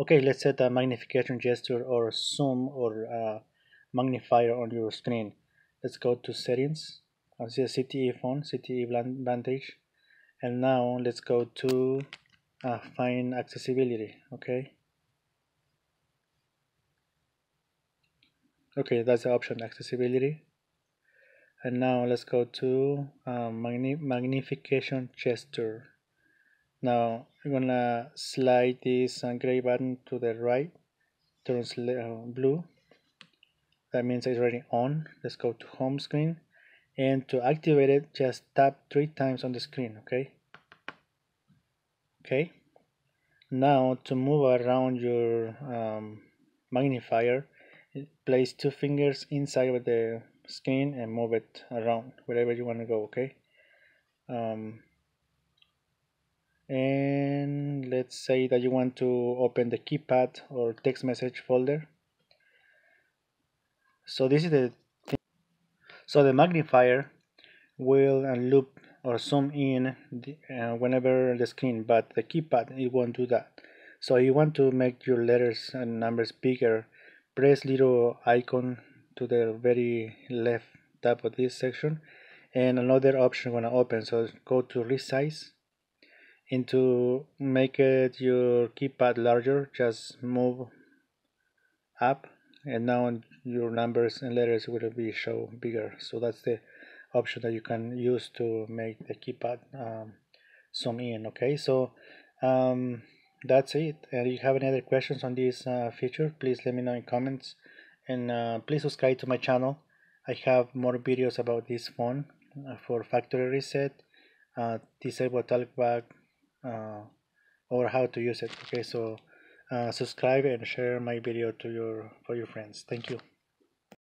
okay let's set a magnification gesture or zoom or uh, magnifier on your screen. Let's go to settings. I'll see a ZTE phone ZTE Vantage. And now let's go to uh, find accessibility okay? Okay that's the option accessibility. And now let's go to uh, magni magnification gesture now I'm gonna slide this gray button to the right turns uh, blue. That means it's already on. Let's go to home screen. And to activate it just tap three times on the screen okay? Okay. Now to move around your um, magnifier place two fingers inside of the screen and move it around wherever you want to go okay? Um, and let's say that you want to open the keypad or text message folder. So this is the thing. so the magnifier will loop or zoom in the, uh, whenever the screen but the keypad it won't do that. So you want to make your letters and numbers bigger press little icon to the very left top of this section and another option when I open. So go to resize and to make it your keypad larger just move up and now your numbers and letters will be show bigger. So that's the option that you can use to make the keypad um, zoom in okay? So um, that's it. And if you have any other questions on this uh, feature please let me know in comments. And uh, please subscribe to my channel. I have more videos about this phone uh, for factory reset uh, disable talkback or how to use it. Okay so uh, subscribe and share my video to your for your friends. Thank you